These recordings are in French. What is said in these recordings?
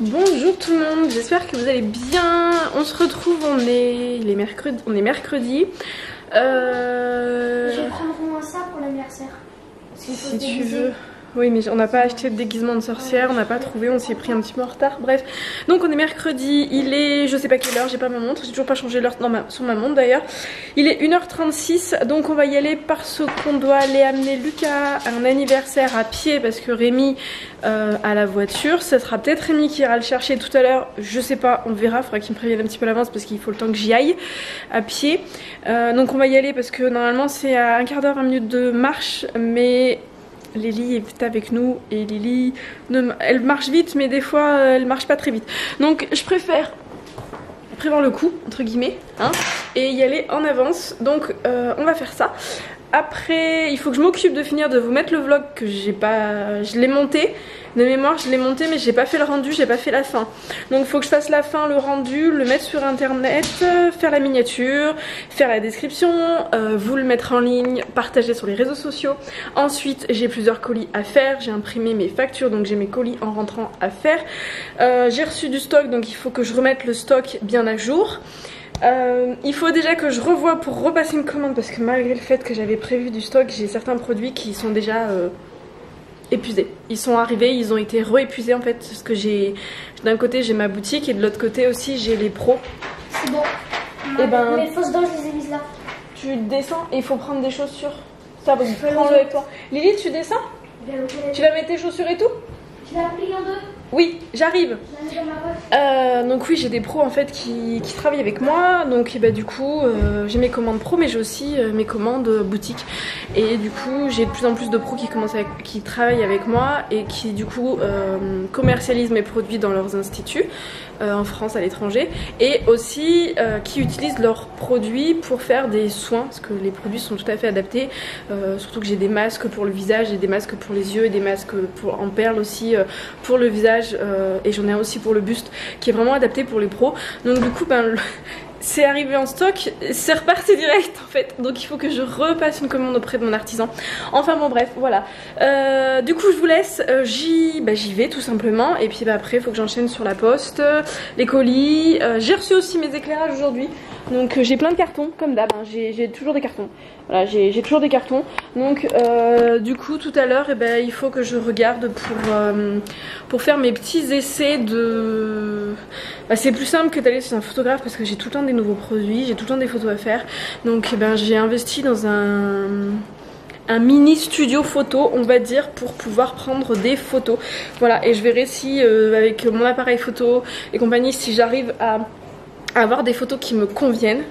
Bonjour tout le monde, j'espère que vous allez bien. On se retrouve, on est, les mercredi, on est mercredi. Euh... Je vais prendre moi ça pour l'anniversaire. Si tu veux. Oui, mais on n'a pas acheté de déguisement de sorcière, on n'a pas trouvé, on s'est pris un petit peu en retard. Bref, donc on est mercredi, il est, je sais pas quelle heure, j'ai pas ma montre, j'ai toujours pas changé l'heure sur ma montre d'ailleurs. Il est 1h36, donc on va y aller parce qu'on doit aller amener Lucas à un anniversaire à pied parce que Rémi euh, a la voiture. Ce sera peut-être Rémi qui ira le chercher tout à l'heure, je sais pas, on verra, faudra qu'il me prévienne un petit peu à l'avance parce qu'il faut le temps que j'y aille à pied. Euh, donc on va y aller parce que normalement c'est à un quart d'heure, 20 minutes de marche, mais Lily est avec nous et Lily, elle marche vite mais des fois elle marche pas très vite. Donc je préfère prévoir le coup entre guillemets hein, et y aller en avance. Donc euh, on va faire ça. Après il faut que je m'occupe de finir de vous mettre le vlog que j'ai pas... Je l'ai monté de mémoire, je l'ai monté mais j'ai pas fait le rendu, j'ai pas fait la fin. Donc il faut que je fasse la fin, le rendu, le mettre sur internet, faire la miniature, faire la description, euh, vous le mettre en ligne, partager sur les réseaux sociaux. Ensuite, j'ai plusieurs colis à faire, j'ai imprimé mes factures, donc j'ai mes colis en rentrant à faire. Euh, j'ai reçu du stock, donc il faut que je remette le stock bien à jour. Euh, il faut déjà que je revoie pour repasser une commande parce que malgré le fait que j'avais prévu du stock, j'ai certains produits qui sont déjà épuisés. Ils sont arrivés, ils ont été re-épuisés en fait. Parce que j'ai d'un côté j'ai ma boutique et de l'autre côté aussi j'ai les pros. C'est bon. Et eh ben, les fausses dents, je les ai mises là. Tu descends et il faut prendre des chaussures. Ça, prends-le avec toi. Lily, tu descends? Tu vas mettre tes chaussures et tout? Tu l'as plié en deux oui, j'arrive. Euh, donc oui, j'ai des pros en fait qui, travaillent avec moi. Donc bah, du coup, euh, j'ai mes commandes pro, mais j'ai aussi euh, mes commandes boutique. Et du coup, j'ai de plus en plus de pros qui commencent qui travaillent avec moi et qui du coup commercialisent mes produits dans leurs instituts en France, à l'étranger, et aussi qui utilisent leurs produits pour faire des soins, parce que les produits sont tout à fait adaptés. surtout que j'ai des masques pour le visage, et des masques pour les yeux et des masques en perles aussi pour le visage euh, et j'en ai aussi pour le buste qui est vraiment adapté pour les pros. Donc du coup, ben, c'est arrivé en stock, c'est reparti direct en fait. Donc il faut que je repasse une commande auprès de mon artisan. Enfin bon bref, voilà. Euh, du coup je vous laisse, euh, bah, j'y vais tout simplement. Et puis bah, après il faut que j'enchaîne sur la poste, les colis. j'ai reçu aussi mes éclairages aujourd'hui. Donc j'ai plein de cartons comme d'hab, hein. j'ai toujours des cartons. Voilà, j'ai toujours des cartons. Donc euh, du coup tout à l'heure, eh ben, il faut que je regarde pour, euh, pour faire mes petits essais de... Bah, c'est plus simple que d'aller chez un photographe parce que j'ai tout le temps des nouveaux produits, j'ai tout le temps des photos à faire. Donc eh ben, j'ai investi dans un un mini studio photo on va dire pour pouvoir prendre des photos voilà et je verrai si euh, avec mon appareil photo et compagnie si j'arrive à avoir des photos qui me conviennent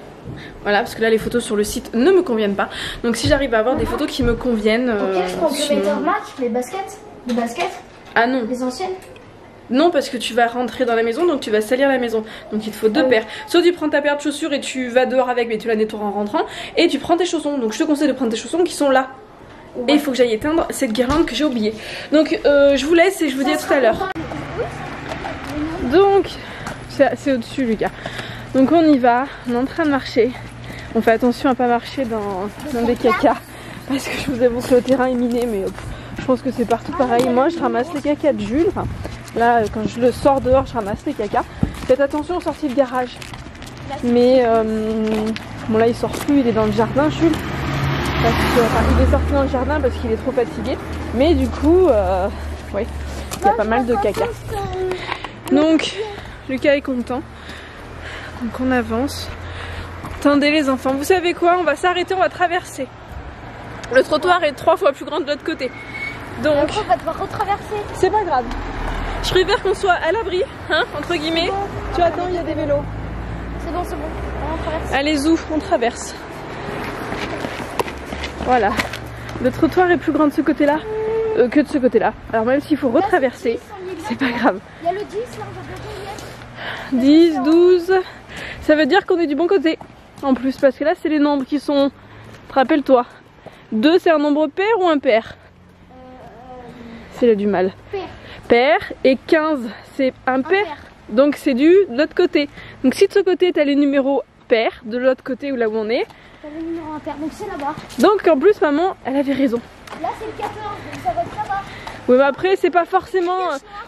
voilà, parce que là les photos sur le site ne me conviennent pas. Donc si j'arrive à avoir des photos qui me conviennent. Ok, je prends le match, les baskets, les baskets. Ah non. Les anciennes. Non, parce que tu vas rentrer dans la maison, donc tu vas salir la maison. Donc il te faut deux ah paires. Soit tu prends ta paire de chaussures et tu vas dehors avec, mais tu la nettoies en rentrant. Et tu prends tes chaussons. Donc je te conseille de prendre tes chaussons qui sont là. Et il faut que j'aille éteindre cette guirlande que j'ai oubliée. Donc euh, je vous laisse et je vous dis à tout à l'heure. Donc, c'est au-dessus, Lucas. Donc on y va, on est en train de marcher. On fait attention à pas marcher dans, des cacas. Parce que je vous avoue que le terrain est miné, mais je pense que c'est partout pareil. Moi je ramasse les cacas de Jules. là quand je le sors dehors, je ramasse les cacas. Faites attention aux sorties de garage. Mais euh, bon là il sort plus, il est dans le jardin Jules. Parce il est sorti dans le jardin parce qu'il est trop fatigué. Mais du coup, euh, oui, il y a pas mal de caca. Donc Lucas est content. Donc on avance. Attendez les enfants, vous savez quoi? On va s'arrêter, on va traverser. Le trottoir est trois fois plus grand de l'autre côté. Donc. on va devoir retraverser. C'est pas grave. Je préfère qu'on soit à l'abri, hein, entre guillemets. tu attends, il y a des vélos. C'est bon, c'est bon. On traverse. Allez, zou, on traverse. Voilà. Le trottoir est plus grand de ce côté-là euh, que de ce côté-là. Alors même s'il faut retraverser, c'est pas grave. Il y a le 10 là, on va 10, 12. Ça veut dire qu'on est du bon côté. En plus, parce que là, c'est les nombres qui sont... Rappelle-toi. 2, c'est un nombre pair ou impair C'est là du mal. Pair. Et 15, c'est impair. Donc c'est du de l'autre côté. Donc si de ce côté, tu as les numéros pairs, de l'autre côté ou là où on est. T'as les numéros impairs, donc c'est là-bas. Donc en plus, maman, elle avait raison. Là, c'est le 14, donc ça va être. Oui, mais après, c'est pas forcément.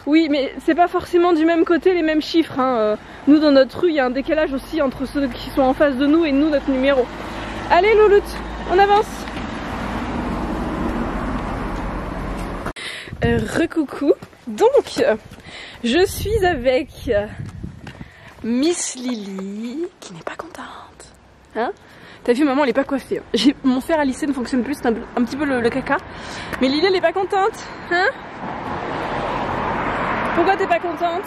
Oui, mais c'est pas forcément du même côté les mêmes chiffres. hein. Euh, Nous, dans notre rue, il y a un décalage aussi entre ceux qui sont en face de nous et nous, notre numéro. Allez, Louloute, on avance. Euh, recoucou. Donc, euh, je suis avec euh, Miss Lily, qui n'est pas contente. Hein T'as vu, maman, elle est pas coiffée. hein. Mon fer à lisser ne fonctionne plus, c'est un, un petit peu le, le caca. Mais Lily, elle est pas contente. Hein? Pourquoi t'es pas contente?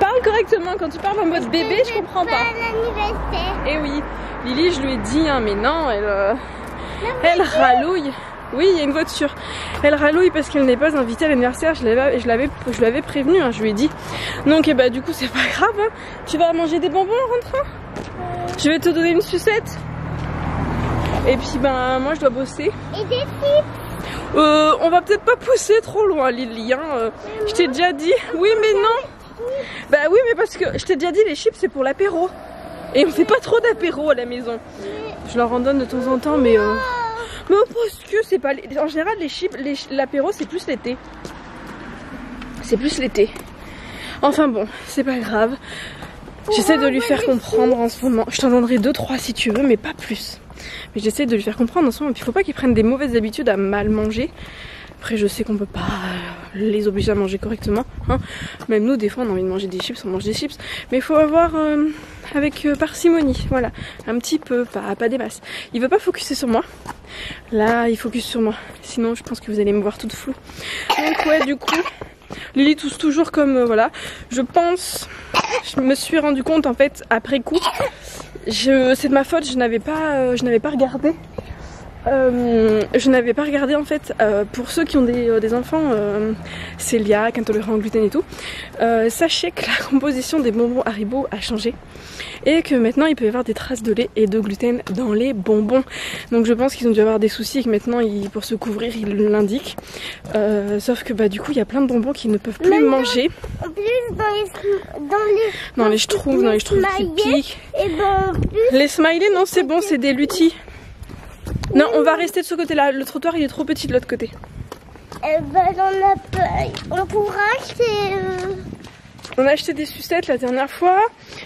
Parle correctement, quand tu parles en mode bébé, je comprends pas. Eh oui, Lily, je lui ai dit, hein, mais non, elle, euh, elle rallouille. Oui, il y a une voiture. Elle rallouille parce qu'elle n'est pas invitée à l'anniversaire. Je l'avais, je l'avais, je l'avais prévenue. hein, je lui ai dit. Donc, eh bah, du coup, c'est pas grave. hein. Tu vas manger des bonbons en rentrant? Je vais te donner une sucette. Et puis, ben, moi, je dois bosser. Et des filles. Euh, on va peut-être pas pousser trop loin, Lily. Hein. euh, Je t'ai déjà dit. Oui, mais non. Bah oui, mais parce que je t'ai déjà dit, les chips, c'est pour l'apéro. Et on fait pas trop d'apéro à la maison. Je leur en donne de temps en temps, mais. euh, Mais parce que c'est pas. En général, les chips, les- l'apéro, c'est plus l'été. C'est plus l'été. Enfin bon, c'est pas grave. J'essaie de lui faire comprendre en ce moment. Je t'en donnerai deux, trois si tu veux, mais pas plus. Mais j'essaie de lui faire comprendre en ce moment. Il faut pas qu'il prenne des mauvaises habitudes à mal manger. Après, je sais qu'on peut pas euh, les obliger à manger correctement. hein. Même nous, des fois, on a envie de manger des chips, on mange des chips. Mais il faut avoir euh, avec euh, parcimonie. Voilà, un petit peu, pas, pas des masses. Il veut pas focuser sur moi. Là, il focus sur moi. Sinon, je pense que vous allez me voir toute floue. Donc, ouais, du coup, Lily tousse toujours comme euh, voilà. Je pense, je me suis rendu compte en fait après coup. C'est de ma faute. Je n'avais pas, euh, je n'avais pas regardé. Euh, je n'avais pas regardé en fait euh, pour ceux qui ont des, euh, des enfants euh, cœliaques, intolérants au gluten et tout. euh, sachez que la composition des bonbons Haribo a changé et que maintenant il peut y avoir des traces de lait et de gluten dans les bonbons. Donc je pense qu'ils ont dû avoir des soucis et que maintenant ils, pour se couvrir ils l'indiquent. Euh, sauf que bah du coup il y a plein de bonbons qu'ils ne peuvent plus Maintenant- manger. En plus, dans les. Dans les. Dans les schtroumpfs, dans les schtroumpfs qui smileys, piquent. Et ben, plus. Les smileys non c'est bon c'est des lutis. Non on va rester de ce côté là, le trottoir il est trop petit de l'autre côté. Eh ben, on a. On pourra acheter. euh, On a acheté des sucettes la dernière fois,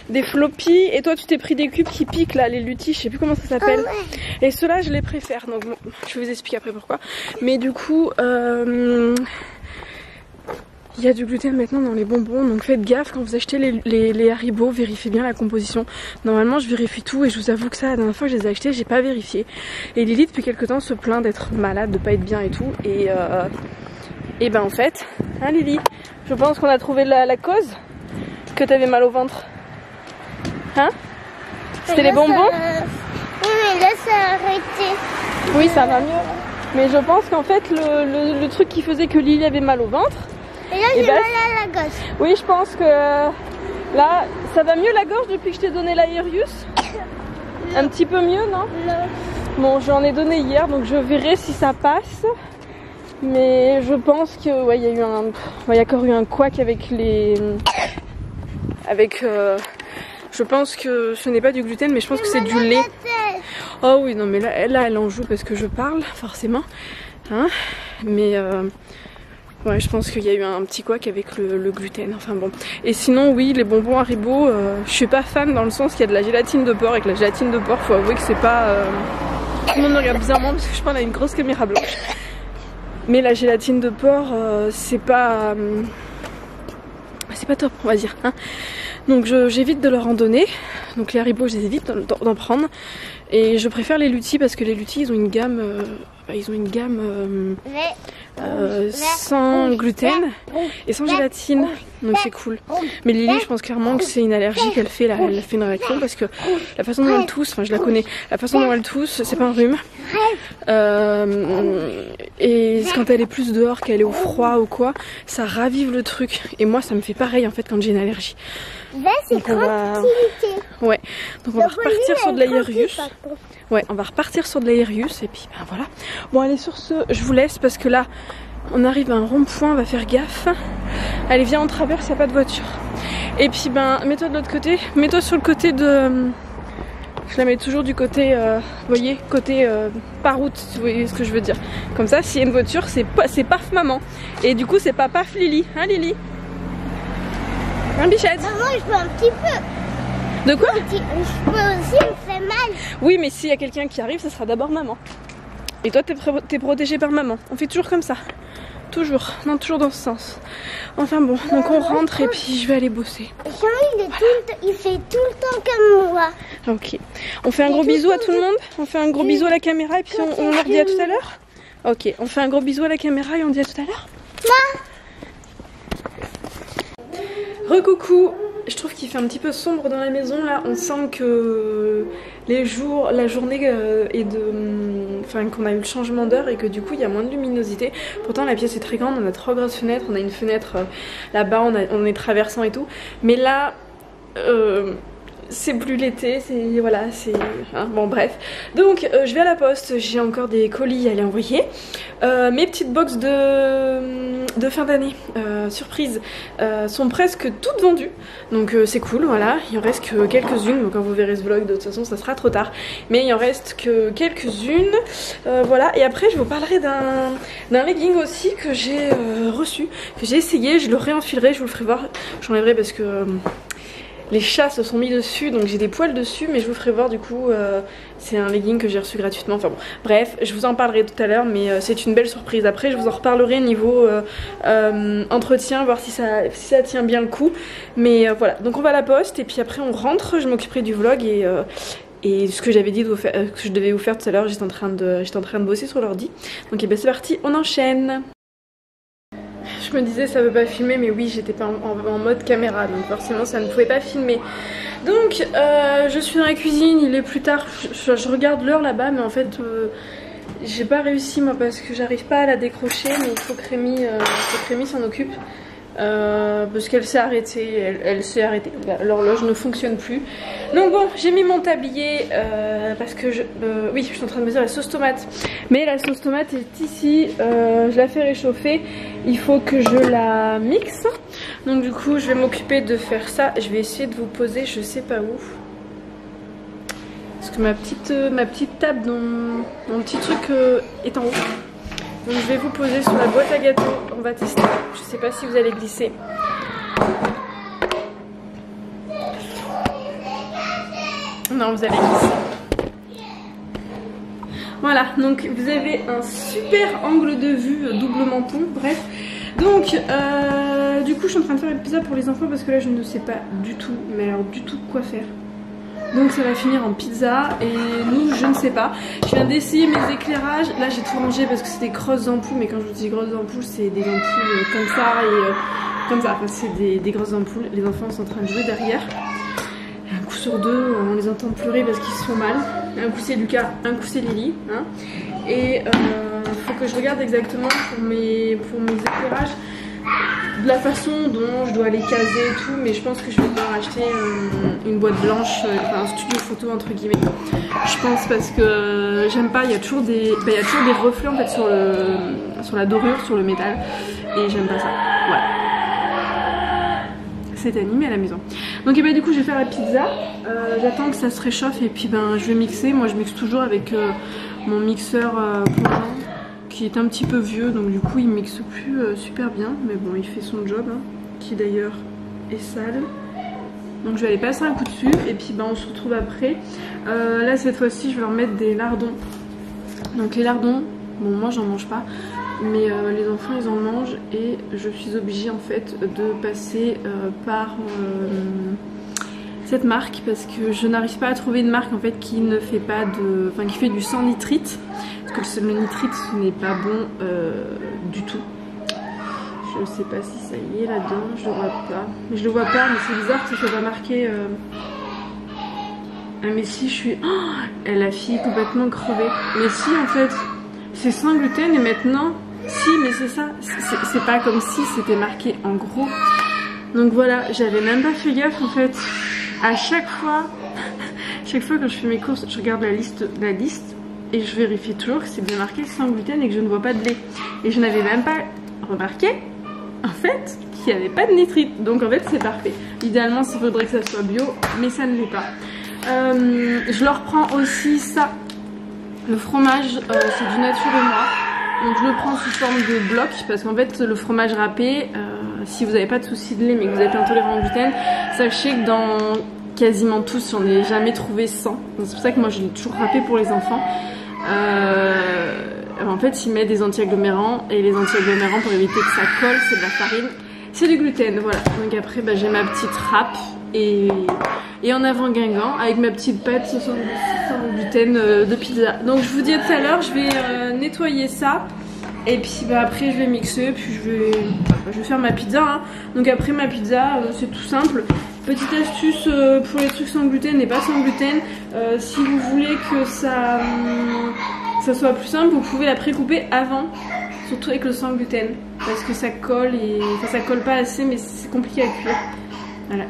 des floppies, et toi tu t'es pris des cubes qui piquent là, les lutis, je sais plus comment ça s'appelle. Ah ouais. Et ceux-là je les préfère, donc bon, je vais vous expliquer après pourquoi. Mais du coup, euh, il y a du gluten maintenant dans les bonbons, donc faites gaffe quand vous achetez les, les, les Haribo, vérifiez bien la composition. Normalement je vérifie tout et je vous avoue que ça la dernière fois que je les ai achetés, j'ai pas vérifié. Et Lily depuis quelques temps se plaint d'être malade, de pas être bien et tout. Et, euh, et ben en fait, hein Lily, je pense qu'on a trouvé la, la cause que t'avais mal au ventre. Hein? C'était les bonbons? Ça- Oui, mais là, ça a arrêté. Oui, ça va mieux. Mais je pense qu'en fait, le, le- le truc qui faisait que Lily avait mal au ventre, Et là, Eh j'ai ben, mal à la gosse. oui, je pense que là, ça va mieux la gorge depuis que je t'ai donné l'Aerius Un petit peu mieux, non? Non. Bon, j'en ai donné hier, donc je verrai si ça passe. Mais je pense que ouais, il y a eu un, ouais, il y a encore eu un couac avec les, avec. euh, je pense que ce n'est pas du gluten, mais je pense que c'est du lait. Oh oui, non, mais là, là, elle en joue parce que je parle, forcément. Hein mais euh, ouais, je pense qu'il y a eu un petit couac avec le, gluten. Enfin bon. Et sinon, oui, les bonbons Haribo, euh, je suis pas fan dans le sens qu'il y a de la gélatine de porc et que la gélatine de porc, faut avouer que c'est pas. euh, Tout le monde me regarde bizarrement parce que je parle à une grosse caméra blanche. Mais la gélatine de porc, euh, c'est pas. euh, c'est pas top, on va dire. Hein. Donc j'évite de leur en donner. Donc les Haribo, je les évite d'en- prendre. Et je préfère les Lutis parce que les Lutis, ils ont une gamme, ils ont une gamme sans gluten et sans gélatine. Donc c'est cool. Mais Lily, je pense clairement que c'est une allergie qu'elle fait. Là, elle fait une réaction parce que la façon dont elle tousse, enfin je la connais, la façon dont elle tousse, c'est pas un rhume. Euh, et quand elle est plus dehors, qu'elle est au froid ou quoi, ça ravive le truc. Et moi, ça me fait pareil en fait quand j'ai une allergie. Donc on va, ouais, donc on va repartir sur de l'aérius. Ouais, on va repartir sur de l'aérius et puis ben voilà. Bon allez sur ce, je vous laisse parce que là on arrive à un rond-point, on va faire gaffe. Allez viens on traverse, il n'y a pas de voiture. Et puis ben mets-toi de l'autre côté, mets-toi sur le côté de Je la mets toujours du côté, euh, vous voyez, côté euh, par route, si vous voyez ce que je veux dire. Comme ça, s'il y a une voiture, c'est paf maman. Et du coup, c'est pas paf Lily, hein Lily? Hein Bichette? Maman, je peux un petit peu. De quoi? Je peux aussi me faire mal. Oui, mais s'il y a quelqu'un qui arrive, ça sera d'abord maman. Et toi, t'es protégé par maman. On fait toujours comme ça. Toujours. Non, toujours dans ce sens. Enfin bon, donc on rentre et puis je vais aller bosser. Jean, il, est tout le temps- il fait tout le temps comme moi. Ok. On fait un gros bisou à tout le monde? On fait un gros bisou à la caméra et puis on, on leur dit à tout à l'heure? Ok, on fait un gros bisou à la caméra et on dit à tout à l'heure? Recoucou Je trouve qu'il fait un petit peu sombre dans la maison là. On sent que les jours, la journée euh, est de. Qu'on a eu le changement d'heure et que du coup il y a moins de luminosité. Pourtant la pièce est très grande, on a trois grosses fenêtres, on a une fenêtre euh, là-bas, on, on est traversant et tout. Mais là. C'est plus l'été, c'est voilà, c'est hein, bon bref. Donc euh, je vais à la poste, j'ai encore des colis à aller envoyer. Euh, mes petites box de, fin d'année, euh, surprise, euh, sont presque toutes vendues. Donc c'est cool, voilà. Il en reste que quelques-unes. Donc quand vous verrez ce vlog, de toute façon, ça sera trop tard. Mais il en reste que quelques-unes. Voilà. Et après, je vous parlerai d'un d'un legging aussi que j'ai reçu, que j'ai essayé. Je le réenfilerai, je vous le ferai voir. J'enlèverai parce que les chats se sont mis dessus, donc j'ai des poils dessus, mais je vous ferai voir du coup. euh, c'est un legging que j'ai reçu gratuitement. Enfin bon, bref, je vous en parlerai tout à l'heure, mais euh, c'est une belle surprise. Après, je vous en reparlerai niveau euh, euh, entretien, voir si ça, ça tient bien le coup. Mais voilà, donc on va à la poste et puis après on rentre. Je m'occuperai du vlog et. ce que j'avais dit de faire- que je devais vous faire tout à l'heure, j'étais en train de, en train de bosser sur l'ordi. Donc et ben c'est parti, on enchaîne. Je me disais ça veut pas filmer, mais oui j'étais pas en, mode caméra, donc forcément ça ne pouvait pas filmer. Donc euh, je suis dans la cuisine, il est plus tard, je, regarde l'heure là-bas, mais en fait euh, j'ai pas réussi moi parce que j'arrive pas à la décrocher, mais il faut que Rémi, euh, s'en occupe. Euh, parce qu'elle s'est arrêtée, elle, s'est arrêtée, La- l'horloge ne fonctionne plus. Donc bon, j'ai mis mon tablier euh, parce que je, euh, oui, je suis en train de me dire la sauce tomate. Mais la sauce tomate est ici, je la fais réchauffer. Il faut que je la mixe. Donc du coup, je vais m'occuper de faire ça. Je vais essayer de vous poser, je sais pas où. Parce que ma petite, ma petite table, mon petit truc est en haut. Donc je vais vous poser sur la boîte à gâteaux. On va tester. Je sais pas si vous allez glisser. Non, vous allez glisser. Voilà, donc vous avez un super angle de vue, euh, double menton, bref. Donc, euh, du coup, je suis en train de faire une pizza pour les enfants parce que là, je ne sais pas du tout, mais alors du tout quoi faire. Donc ça va finir en pizza et nous je ne sais pas. Je viens d'essayer mes éclairages. Là j'ai tout rangé parce que c'est des grosses ampoules. Mais quand je vous dis grosses ampoules c'est des ampoules euh, comme ça et euh, comme ça. C'est des, grosses ampoules. Les enfants sont en train de jouer derrière. Un coup sur deux on les entend pleurer parce qu'ils se font mal. Un coup c'est Lucas, un coup c'est Lily. Hein. Et euh, faut que je regarde exactement pour mes éclairages de la façon dont je dois les caser et tout, mais je pense que je vais devoir acheter euh, une boîte blanche, euh, enfin un studio photo entre guillemets. Je pense parce que j'aime pas, il y a toujours des, il y a toujours des reflets en fait sur le, sur la dorure, sur le métal, et j'aime pas ça. Voilà. C'est animé à la maison. Donc et bah, du coup je vais faire la pizza. Euh, J'attends que ça se réchauffe et puis ben je vais mixer. Moi je mixe toujours avec euh, mon mixeur euh, Plongeon qui est un petit peu vieux donc du coup il mixe plus euh, super bien mais bon il fait son job hein, qui d'ailleurs est sale. Donc je vais aller passer un coup dessus et puis ben on se retrouve après. Euh, là cette fois-ci je vais leur mettre des lardons. Donc les lardons bon moi j'en mange pas mais euh, les enfants ils en mangent et je suis obligée en fait de passer par cette marque parce que je n'arrive pas à trouver une marque en fait qui ne fait pas de enfin qui fait du sans nitrite que ce n'est pas bon euh, du tout. Je sais pas si ça y est là-dedans je le vois pas. Mais je le vois pas mais c'est bizarre que ça pas marqué euh... ah mais si je suis oh, elle a fille complètement crevée. Mais si en fait c'est sans gluten et maintenant si mais c'est ça. C'est pas comme si c'était marqué en gros. Donc voilà j'avais même pas fait gaffe en fait. À chaque fois chaque fois que je fais mes courses je regarde la liste la liste et je vérifie toujours que c'est bien marqué sans gluten et que je ne vois pas de lait et je n'avais même pas remarqué en fait qu'il n'y avait pas de nitrite donc en fait c'est parfait idéalement il faudrait que ça soit bio mais ça ne l'est pas Euh, je leur prends aussi ça. Le fromage, euh, c'est du nature et. Donc je le prends sous forme de bloc parce qu'en fait le fromage râpé, euh, si vous n'avez pas de souci de lait mais que vous êtes intolérant au gluten, sachez que dans quasiment tous j'en ai jamais trouvé sans. C'est pour ça que moi je l'ai toujours râpé pour les enfants. En fait ils mettent des anti-agglomérants et les anti-agglomérants pour éviter que ça colle c'est de la farine, c'est du gluten voilà. Donc après bah, j'ai ma petite râpe et, en avant Guingamp avec ma petite pâte sans, gluten euh, de pizza. Donc je vous dis à tout à l'heure, je vais euh, nettoyer ça. Et puis bah, après je vais mixer, puis je vais, faire ma pizza. Hein. Donc après ma pizza, euh, c'est tout simple. Petite astuce pour les trucs sans gluten et pas sans gluten. si vous voulez que ça, hum, ça soit plus simple, vous pouvez la précouper avant. Surtout avec le sans gluten. Parce que ça colle et. Enfin ça colle pas assez mais c'est compliqué à cuire. Voilà.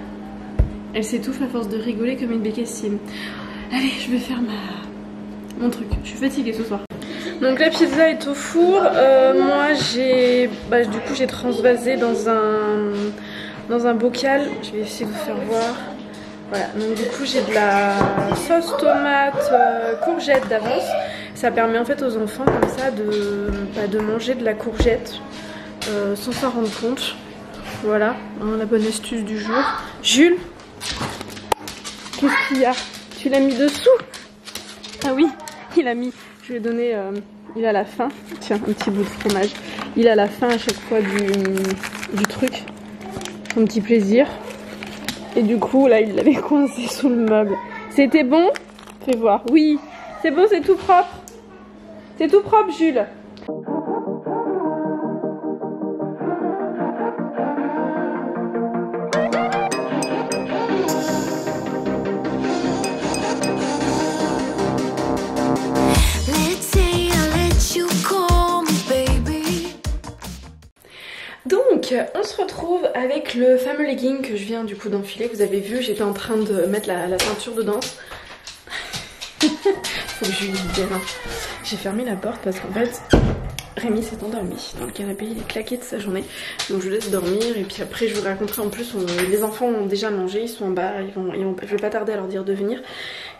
Elle s'étouffe à force de rigoler comme une bécassine. Allez, je vais faire ma... mon truc. Je suis fatiguée ce soir. Donc la pizza est au four. Euh, moi j'ai... Bah, du coup j'ai transvasé dans un... dans un bocal. Je vais essayer de vous faire voir. Voilà, donc du coup j'ai de la sauce tomate euh, courgette d'avance. Ça permet en fait aux enfants comme ça de, bah, de manger de la courgette euh, sans s'en rendre compte. Voilà, la bonne astuce du jour. Jules, Qu'est-ce qu'il y a? Tu l'as mis dessous? Ah oui, il a mis. Je lui ai donné. Euh, il a la fin. Tiens, un petit bout de fromage. Il a la fin à chaque fois du, du truc. Son petit plaisir. Et du coup, là, il l'avait coincé sous le meuble. C'était bon? Fais voir. Oui, c'est bon, c'est tout propre. C'est tout propre, Jules. Se retrouve avec le fameux legging que je viens du coup d'enfiler. Vous avez vu, j'étais en train de mettre la, ceinture dedans. Faut que je lui dise hein. J'ai fermé la porte parce qu'en fait, Rémi s'est endormi dans le canapé, il est claqué de sa journée. Donc je laisse dormir et puis après je vous raconterai en plus, les enfants ont déjà mangé, ils sont en bas, je vais pas tarder à leur dire de venir.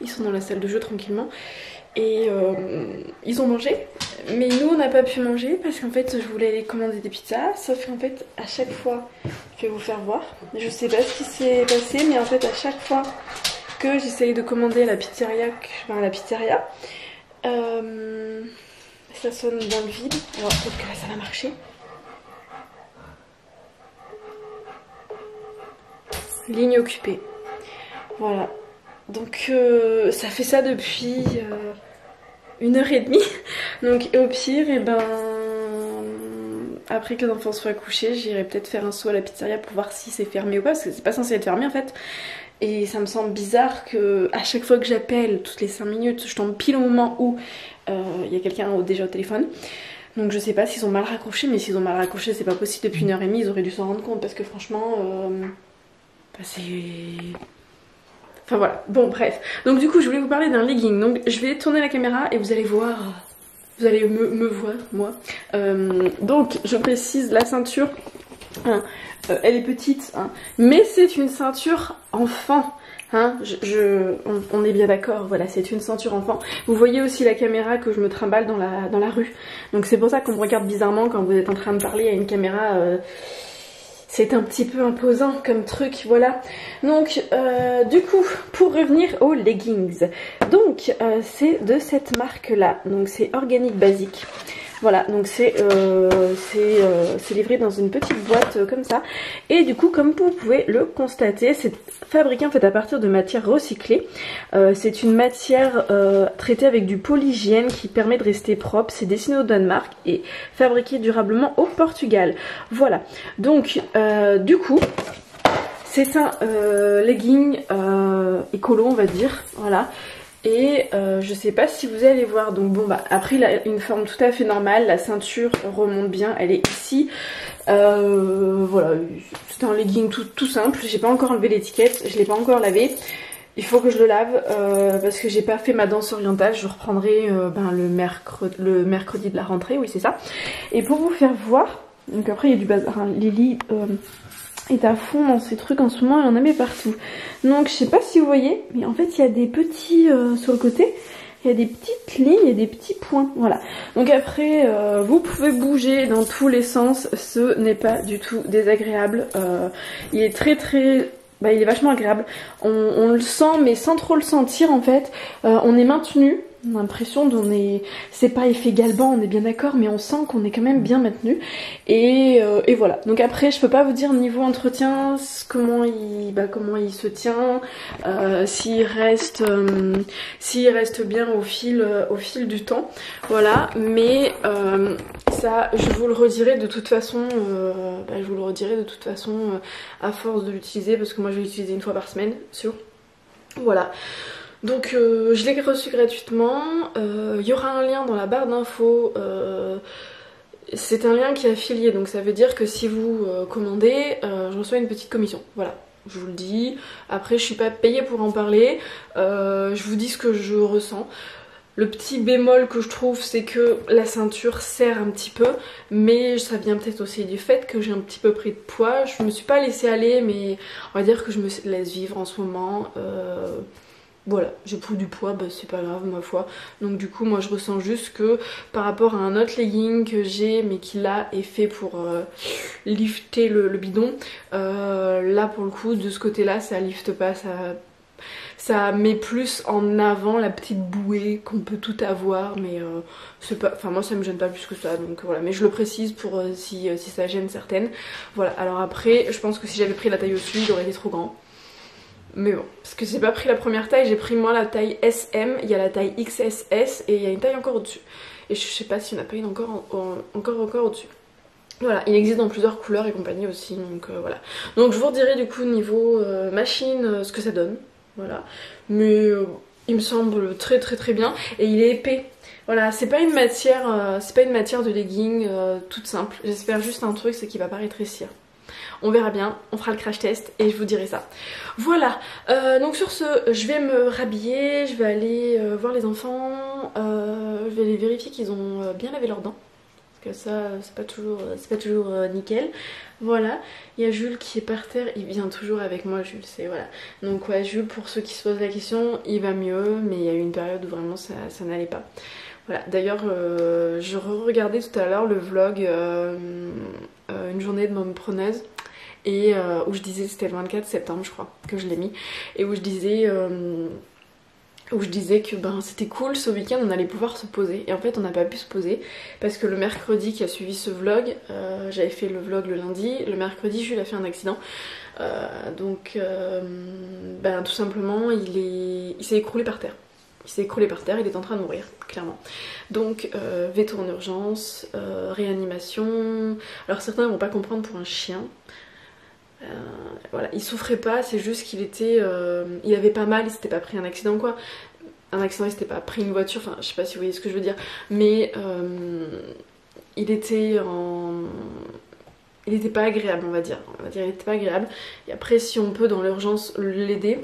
Ils sont dans la salle de jeu tranquillement. Et euh, ils ont mangé, mais nous on n'a pas pu manger parce qu'en fait je voulais aller commander des pizzas, sauf qu'en fait à chaque fois, je vais vous faire voir, je sais pas ce qui s'est passé, mais en fait à chaque fois que j'essaye de commander la pizzeria, enfin, la pizzeria, euh, ça sonne dans le vide, peut-être que ça va marcher. Ligne occupée. Voilà. Donc euh, ça fait ça depuis une heure et demie. Donc au pire, et eh ben après que les enfants soient j'irai peut-être faire un saut à la pizzeria pour voir si c'est fermé ou pas, parce que c'est pas censé être fermé en fait. Et ça me semble bizarre que à chaque fois que j'appelle, toutes les 5 minutes, je tombe pile au moment où euh, il y a quelqu'un déjà au téléphone. Donc je sais pas s'ils ont mal raccroché, mais s'ils ont mal raccroché, c'est pas possible depuis une heure et demie, ils auraient dû s'en rendre compte parce que franchement, euh, bah, c'est Enfin voilà, bon bref. Donc du coup je voulais vous parler d'un legging. Donc je vais tourner la caméra et vous allez voir, vous allez me, voir moi. Euh, donc je précise la ceinture, hein, euh, elle est petite, hein, mais c'est une ceinture enfant. Hein, je, on, est bien d'accord, voilà, c'est une ceinture enfant. Vous voyez aussi la caméra que je me trimballe dans la, dans la rue. Donc c'est pour ça qu'on me regarde bizarrement quand vous êtes en train de parler à une caméra euh, c'est un petit peu imposant comme truc, voilà. Donc, euh, du coup, pour revenir aux leggings, donc euh, c'est de cette marque-là, donc c'est Organic Basic. Voilà, donc c'est euh, euh, livré dans une petite boîte euh, comme ça. Et du coup, comme vous pouvez le constater, c'est fabriqué en fait à partir de matière recyclée. c'est une matière traitée avec du polygiène qui permet de rester propre. C'est dessiné au Danemark et fabriqué durablement au Portugal. Voilà, donc du coup... C'est un legging écolo on va dire, voilà, et euh, je sais pas si vous allez voir, donc bon bah après a une forme tout à fait normale, la ceinture remonte bien, elle est ici. Euh, voilà, c'est un legging tout, tout simple, j'ai pas encore enlevé l'étiquette, je l'ai pas encore lavé. Il faut que je le lave euh, parce que j'ai pas fait ma danse orientale, je reprendrai ben, le, mercredi, le mercredi de la rentrée, oui c'est ça. Et pour vous faire voir, donc après il y a du bazar, hein, Lily est à fond dans ces trucs en ce moment, il en a mis partout. Donc je sais pas si vous voyez, mais en fait il y a des petits euh, sur le côté, il y a des petites lignes et des petits points, voilà. Donc après, euh, vous pouvez bouger dans tous les sens, ce n'est pas du tout désagréable. Euh, il est très très... Bah, il est vachement agréable. On, on, le sent, mais sans trop le sentir en fait. on est maintenu, on a l'impression est, c'est pas effet galbant, on est bien d'accord, mais on sent qu'on est quand même bien maintenu. Et, euh, voilà. Donc après, je peux pas vous dire niveau entretien comment il, bah, comment il se tient, euh, s'il reste, euh, s'il reste bien au fil, du temps. Voilà. Mais ça, je vous le redirai de toute façon. Bah, je vous le redirai de toute façon à force de l'utiliser parce que moi je vais l'utiliser une fois par semaine, sûr. Voilà. Donc euh, je l'ai reçu gratuitement. Euh, il y aura un lien dans la barre d'infos. Euh, c'est un lien qui est affilié, donc ça veut dire que si vous commandez, je reçois une petite commission. Voilà, je vous le dis. Après, je suis pas payée pour en parler. je vous dis ce que je ressens. Le petit bémol que je trouve, c'est que la ceinture serre un petit peu, mais ça vient peut-être aussi du fait que j'ai un petit peu pris de poids. Je me suis pas laissée aller, mais on va dire que je me laisse vivre en ce moment. Voilà, j'ai pris du poids, bah, c'est pas grave ma foi. Donc du coup moi je ressens juste que par rapport à un autre legging que j'ai mais qui là est fait pour euh, lifter le, bidon, euh, là pour le coup de ce côté là ça lifte pas, ça, met plus en avant la petite bouée qu'on peut tout avoir mais euh, pas, enfin moi ça me gêne pas plus que ça donc voilà mais je le précise pour si, si ça gêne certaines. Voilà alors après je pense que si j'avais pris la taille au-dessus il aurait été trop grand. Mais bon, parce que j'ai pas pris la première taille, j'ai pris moi la taille SM, il y a la taille XSS et il y a une taille encore au-dessus. Et je sais pas s'il n'y en a pas une encore, encore, encore au-dessus. Voilà, il existe dans plusieurs couleurs et compagnie aussi, donc euh, voilà. Donc je vous redirai du coup niveau euh, machine euh, ce que ça donne, voilà. Mais il me semble très très très bien et il est épais. Voilà, c'est pas une matière, c'est pas une matière de legging toute simple. J'espère juste un truc, c'est qu'il va pas rétrécir. On verra bien, on fera le crash test et je vous dirai ça. Voilà, euh, donc sur ce, je vais me rhabiller, je vais aller euh, voir les enfants, euh, je vais aller vérifier qu'ils ont bien lavé leurs dents. Parce que ça, c'est pas toujours, c'est pas toujours nickel. Voilà, il y a Jules qui est par terre, il vient toujours avec moi, Jules, c'est voilà. Donc ouais, Jules, pour ceux qui se posent la question, il va mieux, mais il y a eu une période où vraiment ça, n'allait pas. Voilà, d'ailleurs, je re-regardais tout à l'heure le vlog Une journée de montpreneuse et euh, où je disais, c'était le 24 septembre je crois que je l'ai mis, et où je disais... Euh, où je disais que ben c'était cool ce week-end on allait pouvoir se poser et en fait on n'a pas pu se poser parce que le mercredi qui a suivi ce vlog euh, j'avais fait le vlog le lundi le mercredi Jules a fait un accident donc ben tout simplement il est il s'est écroulé par terre il s'est écroulé par terre, il est en train de mourir, clairement. Donc, veto en urgence, réanimation. Alors, certains ne vont pas comprendre pour un chien, euh, voilà, il souffrait pas, c'est juste qu'il était. Euh, il avait pas mal, il s'était pas pris un accident quoi. Un accident, il s'était pas pris une voiture, enfin je sais pas si vous voyez ce que je veux dire. Mais euh, il était en. Il était pas agréable, on va dire. On va dire, il était pas agréable. Et après, si on peut dans l'urgence l'aider,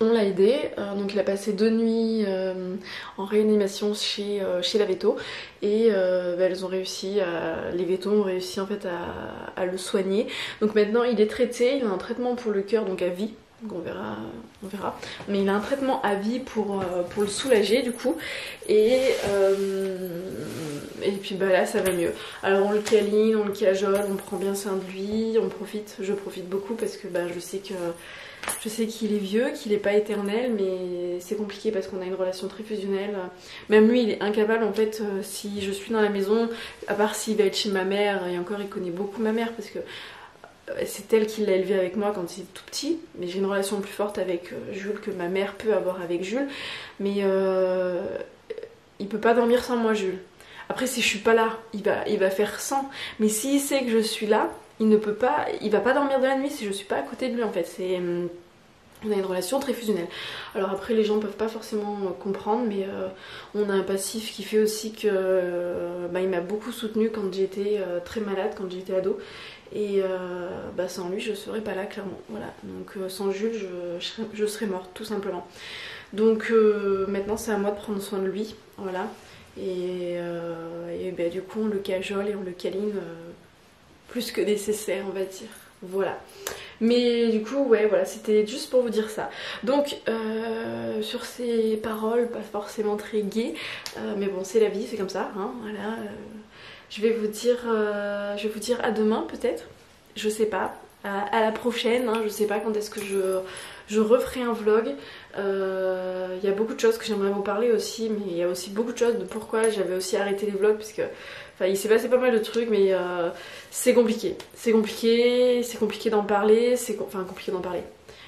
on l'a aidé, euh, donc il a passé deux nuits euh, en réanimation chez, euh, chez la Veto. Et bah, elles ont réussi, les Veto ont réussi en fait à, le soigner. Donc maintenant il est traité, il a un traitement pour le cœur donc à vie, on verra, on verra. Mais il a un traitement à vie pour, pour le soulager du coup. Et, et puis bah là ça va mieux. Alors on le câline, on le cajole, on prend bien soin de lui, on profite, je profite beaucoup parce que bah, je sais que je sais qu'il est vieux, qu'il n'est pas éternel, mais c'est compliqué parce qu'on a une relation très fusionnelle. Même lui, il est incapable en fait, euh, si je suis dans la maison, à part s'il va être chez ma mère, et encore il connaît beaucoup ma mère parce que euh, c'est elle qui l'a élevé avec moi quand il était tout petit, mais j'ai une relation plus forte avec euh, Jules que ma mère peut avoir avec Jules. Mais euh, il peut pas dormir sans moi, Jules. Après, si je suis pas là, il va, il va faire sans. Mais s'il sait que je suis là, il ne peut pas, il va pas dormir de la nuit si je suis pas à côté de lui en fait. C'est hum, on a une relation très fusionnelle. Alors après les gens peuvent pas forcément comprendre mais euh, on a un passif qui fait aussi que euh, bah, il m'a beaucoup soutenu quand j'étais euh, très malade, quand j'étais ado. Et bah, sans lui je serais pas là clairement. Voilà. Donc sans Jules je, je, serais, morte tout simplement. Donc maintenant c'est à moi de prendre soin de lui. Voilà. Et, et bah, du coup on le cajole et on le câline plus que nécessaire, on va dire. Voilà. Mais du coup, ouais, voilà, c'était juste pour vous dire ça. Donc, euh, sur ces paroles, pas forcément très gaies, euh, mais bon, c'est la vie, c'est comme ça, hein, voilà. euh, je vais vous dire, euh, je vais vous dire à demain peut-être, je sais pas, à, la prochaine, hein, je sais pas quand est-ce que je, je referai un vlog. Euh, Il y a beaucoup de choses que j'aimerais vous parler aussi, mais il y a aussi beaucoup de choses de pourquoi j'avais aussi arrêté les vlogs, puisque enfin, il s'est passé pas mal de trucs, mais euh, c'est compliqué. C'est compliqué, c'est compliqué d'en parler, c'est enfin compliqué d'en parler.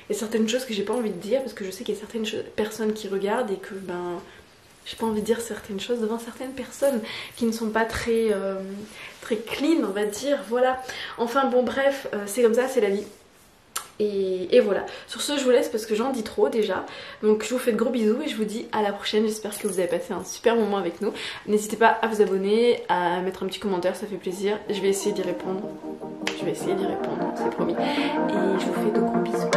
Il y a certaines choses que j'ai pas envie de dire parce que je sais qu'il y a certaines personnes qui regardent et que ben j'ai pas envie de dire certaines choses devant certaines personnes qui ne sont pas très euh, très clean, on va dire. Voilà. Enfin bon bref, euh, c'est comme ça, c'est la vie. Et, et voilà. Sur ce, je vous laisse parce que j'en dis trop déjà. Donc je vous fais de gros bisous et je vous dis à la prochaine. J'espère que vous avez passé un super moment avec nous. N'hésitez pas à vous abonner, à mettre un petit commentaire, ça fait plaisir. Je vais essayer d'y répondre. Je vais essayer d'y répondre, c'est promis. Et je vous fais de gros bisous.